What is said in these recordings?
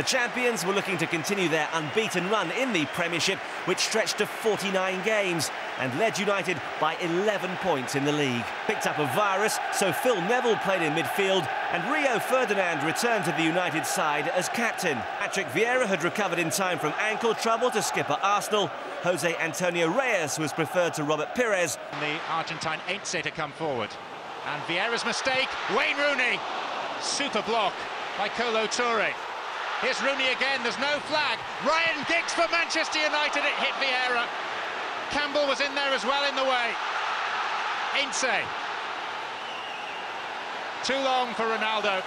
The champions were looking to continue their unbeaten run in the Premiership, which stretched to 49 games and led United by 11 points in the league. Picked up a virus, so Phil Neville played in midfield and Rio Ferdinand returned to the United side as captain. Patrick Vieira had recovered in time from ankle trouble to skipper Arsenal. Jose Antonio Reyes was preferred to Robert Pires. The Argentine Heinze to come forward. And Vieira's mistake, Wayne Rooney. Super block by Kolo Touré. Here's Rooney again, there's no flag. Ryan Giggs for Manchester United, it hit Vieira. Campbell was in there as well in the way. Heinze. Too long for Ronaldo.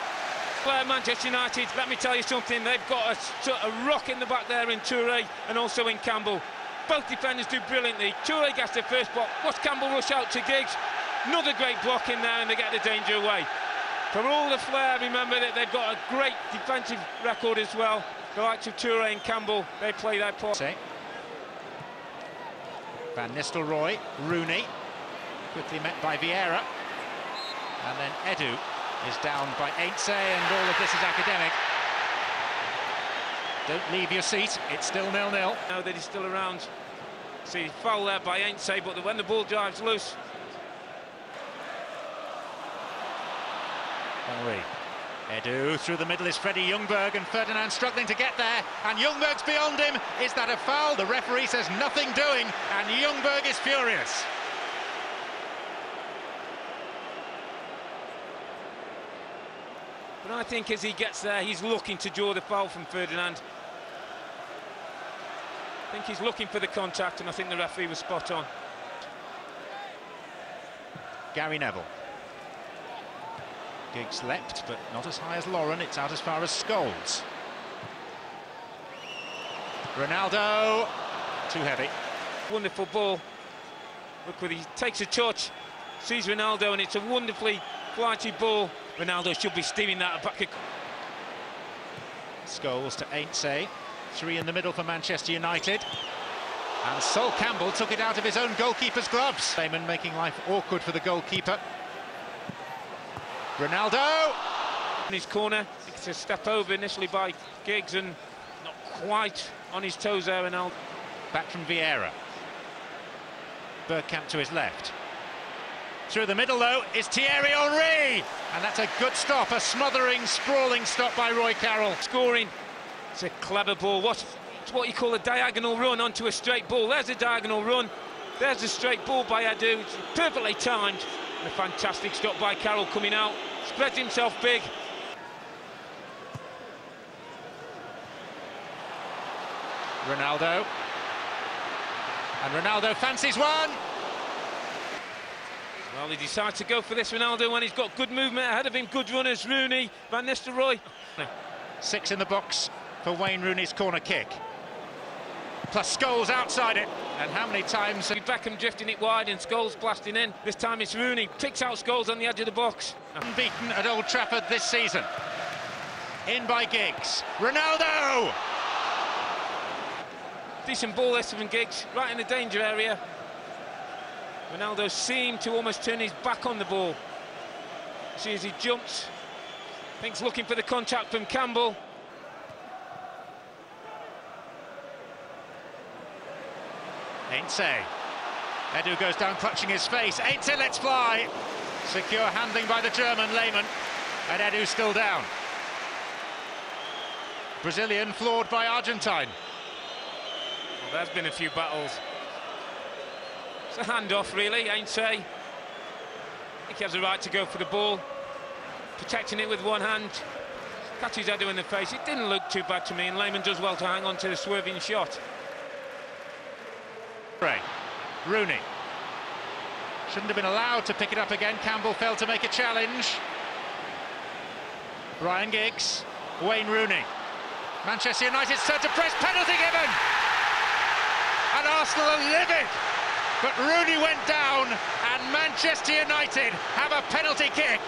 Well, Manchester United, let me tell you something, they've got a, a rock in the back there in Touré and also in Campbell. Both defenders do brilliantly. Touré gets the first block. Watch Campbell rush out to Giggs. Another great block in there and they get the danger away. For all the flair, remember that they've got a great defensive record as well. The likes of Touré and Campbell, they play their part. Van Nistelrooy, Rooney, quickly met by Vieira. And then Edu is down by Heinze, and all of this is academic. Don't leave your seat, it's still nil-nil. Now that he's still around. See, foul there by Heinze, but when the ball drives loose, Henry. Edu through the middle is Freddie Ljungberg and Ferdinand struggling to get there and Ljungberg's beyond him. Is that a foul? The referee says nothing doing and Ljungberg is furious. But I think as he gets there, he's looking to draw the foul from Ferdinand. I think he's looking for the contact and I think the referee was spot on. Gary Neville. Giggs leapt, but not as high as Lauren. It's out as far as Scholes. Ronaldo, too heavy. Wonderful ball. Look what he takes a touch, sees Ronaldo, and it's a wonderfully flighty ball. Ronaldo should be steaming that back. Scholes to Heinze. Three in the middle for Manchester United. And Sol Campbell took it out of his own goalkeeper's gloves. Lehmann making life awkward for the goalkeeper. Ronaldo! In his corner, it's a step over initially by Giggs and not quite on his toes there, Ronaldo. Back from Vieira. Bergkamp to his left. Through the middle, though, is Thierry Henry! And that's a good stop, a smothering, sprawling stop by Roy Carroll. Scoring. It's a clever ball. What, it's what you call a diagonal run onto a straight ball. There's a diagonal run. There's a straight ball by Edu. It's perfectly timed. A fantastic stop by Carroll coming out. Spreads himself big. Ronaldo. And Ronaldo fancies one. Well, he decides to go for this Ronaldo when he's got good movement ahead of him. Good runners, Rooney, Van Nistelrooy. Six in the box for Wayne Rooney's corner kick. Plus Scholes outside it. And how many times... Beckham drifting it wide and Scholes blasting in. This time it's Rooney. Picks out Scholes on the edge of the box. Unbeaten at Old Trafford this season. In by Giggs. Ronaldo! Decent ball this from Giggs, right in the danger area. Ronaldo seemed to almost turn his back on the ball. See as he jumps. Thinks looking for the contact from Campbell. Heinze. Edu goes down clutching his face. Heinze lets fly. Secure handling by the German Lehmann. And Edu still down. Brazilian floored by Argentine. Well, there's been a few battles. It's a handoff, really, Heinze. I think he has a right to go for the ball. Protecting it with one hand. Catches Edu in the face. It didn't look too bad to me, and Lehmann does well to hang on to the swerving shot. Rooney. Shouldn't have been allowed to pick it up again. Campbell failed to make a challenge. Ryan Giggs. Wayne Rooney. Manchester United turn to press. Penalty given! And Arsenal are livid. But Rooney went down and Manchester United have a penalty kick.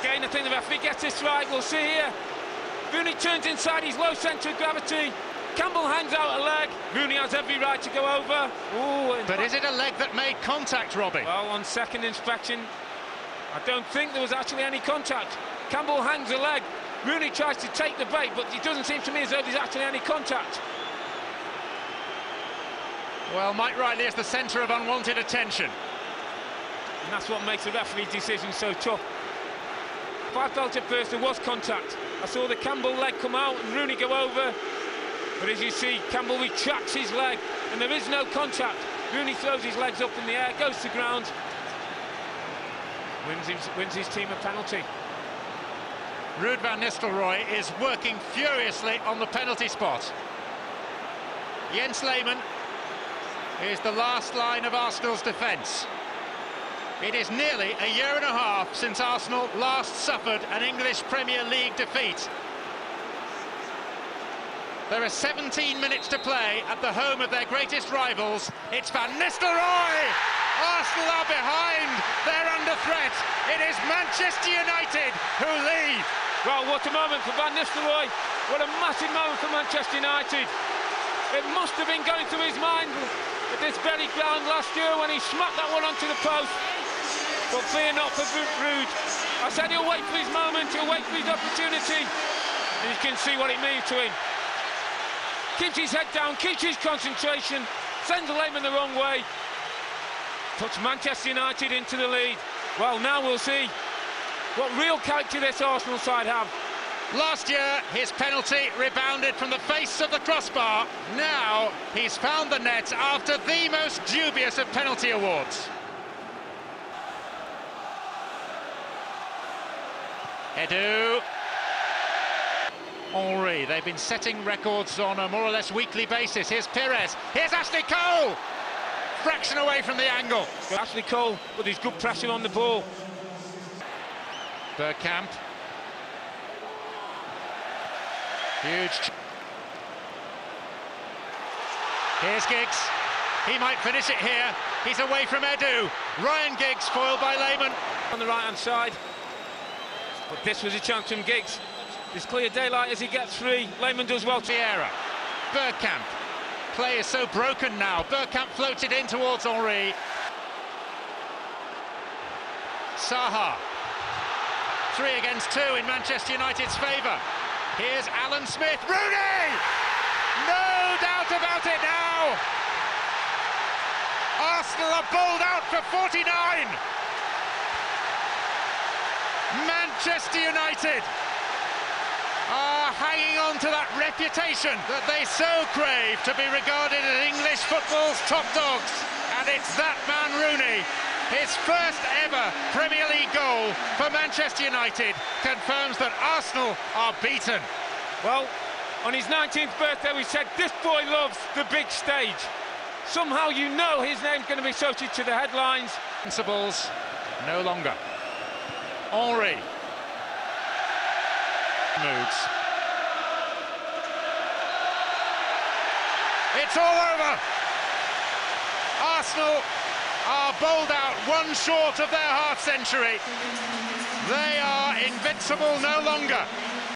Again, I think the referee gets this right. We'll see here. Rooney turns inside his low centre of gravity. Campbell hangs out a leg. Rooney has every right to go over. Ooh, but is it a leg that made contact, Robbie? Well, on second inspection, I don't think there was actually any contact. Campbell hangs a leg. Rooney tries to take the bait, but it doesn't seem to me as though there's actually any contact. Well, Mike Riley is the centre of unwanted attention. And that's what makes the referee's decision so tough. If I felt at first there was contact, I saw the Campbell leg come out and Rooney go over. But as you see, Campbell retracts his leg and there is no contact. Rooney throws his legs up in the air, goes to ground. Wins his, wins his team a penalty. Ruud van Nistelrooy is working furiously on the penalty spot. Jens Lehmann is the last line of Arsenal's defence. It is nearly a year and a half since Arsenal last suffered an English Premier League defeat. There are 17 minutes to play at the home of their greatest rivals. It's Van Nistelrooy! Arsenal are behind. They're under threat. It is Manchester United who lead. Well, what a moment for Van Nistelrooy. What a massive moment for Manchester United. It must have been going through his mind at this very ground last year when he smacked that one onto the post. But fear not for Ruud. I said he'll wait for his moment, he'll wait for his opportunity. And you can see what it means to him keeps his head down, keeps his concentration, sends Lehmann the wrong way, puts Manchester United into the lead. Well, now we'll see what real character this Arsenal side have. Last year, his penalty rebounded from the face of the crossbar. Now, he's found the net after the most dubious of penalty awards. Edu Henry. They've been setting records on a more or less weekly basis. Here's Pires. Here's Ashley Cole. Fraction away from the angle. Ashley Cole with his good pressure on the ball. Bergkamp. Huge. Here's Giggs. He might finish it here. He's away from Edu. Ryan Giggs foiled by Lehmann. On the right-hand side. But this was a chance from Giggs. There's clear daylight as he gets free. Lehmann does well. Vieira. Bergkamp. Play is so broken now. Bergkamp floated in towards Henry. Saha. Three against two in Manchester United's favour. Here's Alan Smith. Rooney! No doubt about it now! Arsenal are bowled out for 49! Manchester United are hanging on to that reputation that they so crave to be regarded as English football's top dogs. And it's that man Rooney, his first ever Premier League goal for Manchester United, confirms that Arsenal are beaten. Well, on his 19th birthday, we said this boy loves the big stage. Somehow you know his name's going to be associated to the headlines. Principles no longer. Henry moods. It's all over. Arsenal are bowled out one short of their half century. They are invincible no longer.